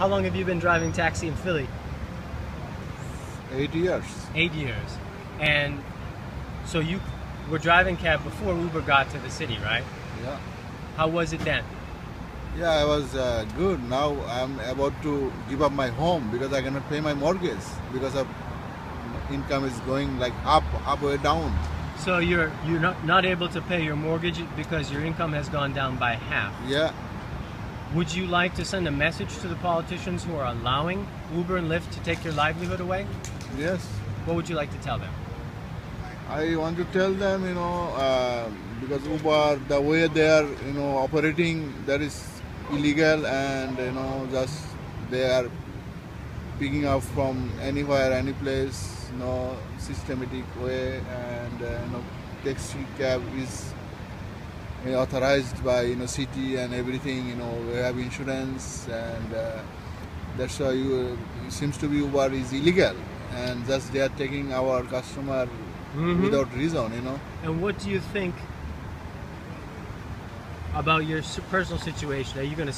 How long have you been driving taxi in Philly? Eight years. Eight years. And so you were driving cab before Uber got to the city, right? Yeah. How was it then? Yeah, I was uh, good. Now I'm about to give up my home because I cannot pay my mortgage because of income is going like up, up or down. So you're you're not, not able to pay your mortgage because your income has gone down by half. Yeah. Would you like to send a message to the politicians who are allowing Uber and Lyft to take your livelihood away? Yes. What would you like to tell them? I want to tell them, you know, uh, because Uber, the way they are, you know, operating, that is illegal, and you know, just they are picking up from anywhere, any place, you know, systematic way, and uh, you know, taxi cab is uh, authorized by you know city and everything. You know, we have insurance, and uh, that's why you it seems to be Uber is illegal, and just they are taking our customer Mhm. without reason. You know. And what do you think about your personal situation? Are you going to